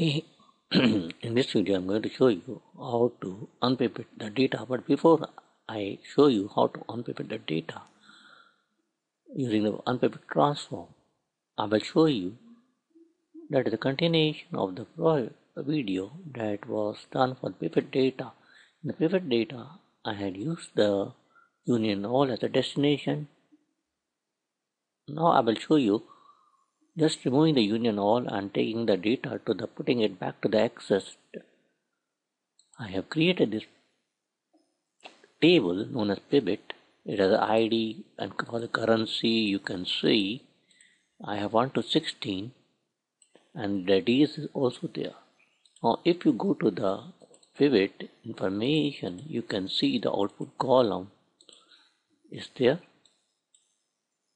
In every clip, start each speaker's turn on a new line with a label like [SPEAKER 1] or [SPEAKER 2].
[SPEAKER 1] Okay, in this video I'm going to show you how to unpivot the data. But before I show you how to unpivot the data using the unpivot transform I will show you that the continuation of the video that was done for pivot data. In the pivot data I had used the union all as a destination. Now I will show you just removing the union all and taking the data to the putting it back to the access. I have created this table known as pivot. It has ID and for the currency you can see. I have 1 to 16 and the DS is also there. Now if you go to the pivot information you can see the output column is there.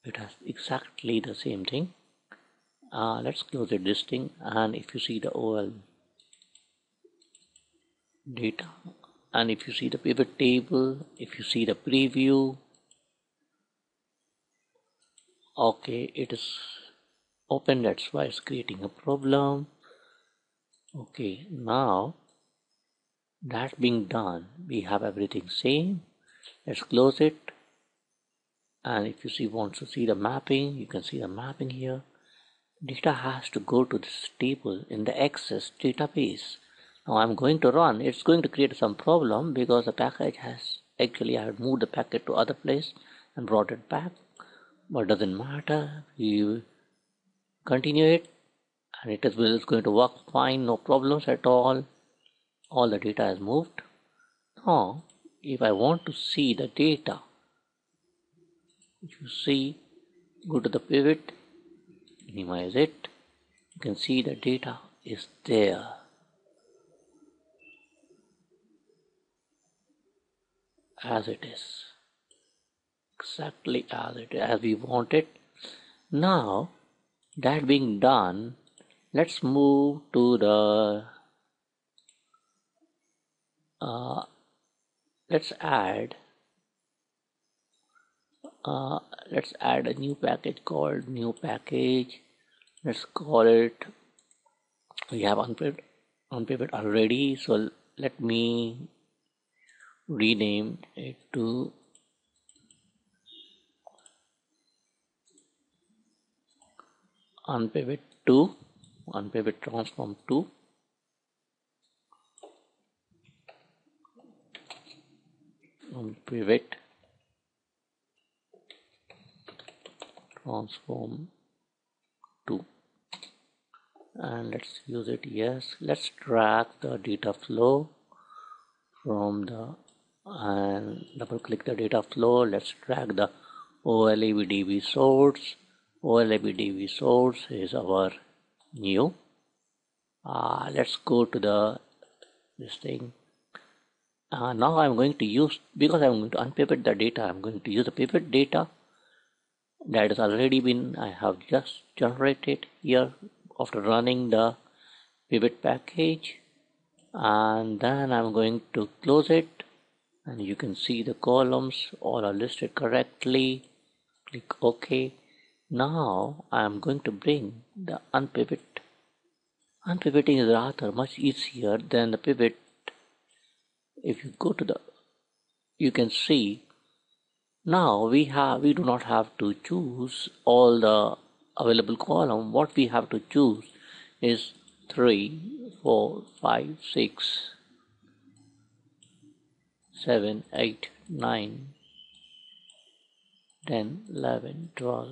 [SPEAKER 1] It has exactly the same thing uh, let's close it this thing and if you see the OL data and if you see the pivot table if you see the preview okay it is open that's why it's creating a problem. Okay now that being done we have everything same. Let's close it and if you see want to see the mapping you can see the mapping here data has to go to this table in the access database. Now I'm going to run. It's going to create some problem because the package has actually I have moved the packet to other place and brought it back. But doesn't matter. You continue it and it is going to work fine. No problems at all. All the data is moved. Now if I want to see the data you see go to the pivot minimize it. You can see the data is there. As it is. Exactly as it as we want it. Now that being done let's move to the uh, let's add uh, let's add a new package called new package. Let's call it we have unpivot unpivot already so let me rename it to unpivot 2 unpivot transform 2 unpivot transform 2 and let's use it yes. Let's drag the data flow from the and double click the data flow. Let's drag the OLE DB source. OLE DB source is our new. Uh, let's go to the this thing. Uh, now I'm going to use because I'm going to unpivot the data I'm going to use the pivot data that has already been I have just generated here after running the pivot package. And then I'm going to close it. And you can see the columns all are listed correctly. Click OK. Now I am going to bring the unpivot. Unpivoting is rather much easier than the pivot. If you go to the you can see now we have we do not have to choose all the available column. What we have to choose is 3 4 5 6 7 8 9 10 11 12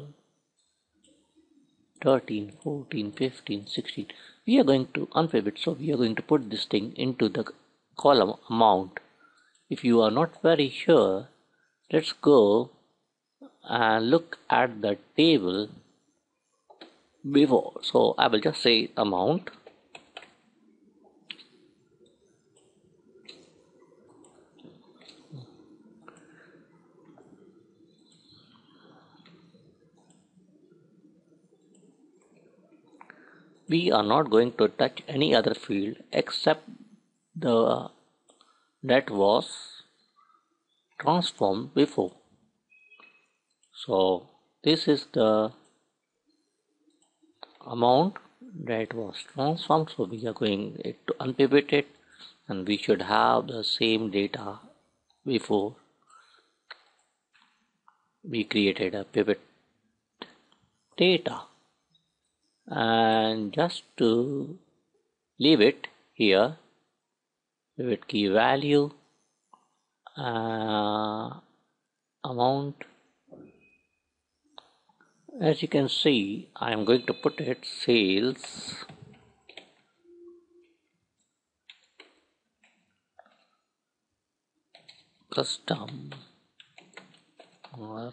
[SPEAKER 1] 13 14 15 16 we are going to unpivot so we are going to put this thing into the column amount. If you are not very sure let's go and look at the table before. So I will just say amount. We are not going to touch any other field except the that was transformed before. So this is the amount that was transformed. So we are going to unpivot it and we should have the same data before we created a pivot data. And just to leave it here pivot key value uh, amount. As you can see I am going to put it sales. Custom. Or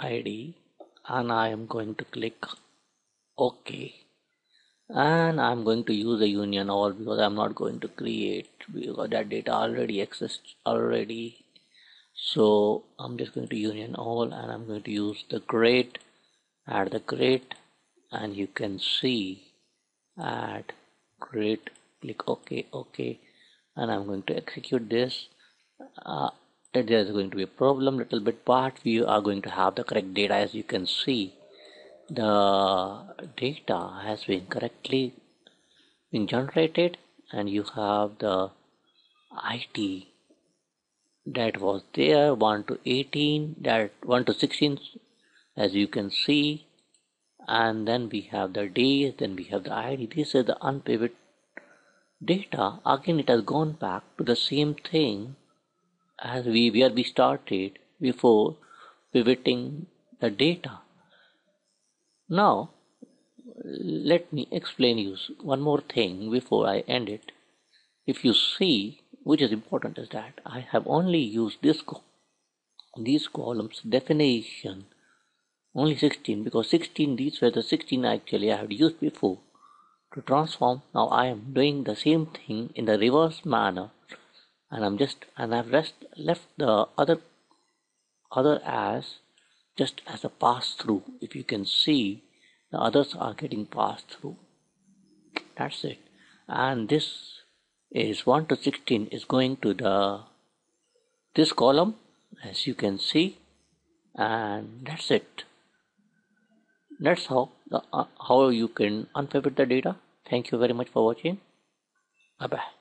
[SPEAKER 1] ID and I am going to click OK and I'm going to use a union all because I'm not going to create because that data already exists already. So I'm just going to union all and I'm going to use the grade add the grade and you can see add grade click OK OK and I'm going to execute this. Uh, there is going to be a problem. Little bit but we are going to have the correct data as you can see the data has been correctly been generated and you have the IT that was there 1 to 18 that 1 to 16 as you can see. And then we have the days then we have the id this is the unpivot data. Again it has gone back to the same thing as we where we started before pivoting the data now let me explain you one more thing before i end it. If you see which is important is that I have only used this these columns definition only 16 because 16 these were the 16 actually I had used before to transform. Now I am doing the same thing in the reverse manner and I'm just and I've rest, left the other other as just as a pass through if you can see the others are getting passed through that's it. And this is 1 to 16 is going to the this column as you can see. And that's it. That's how the, uh, how you can unpivot the data. Thank you very much for watching. Bye bye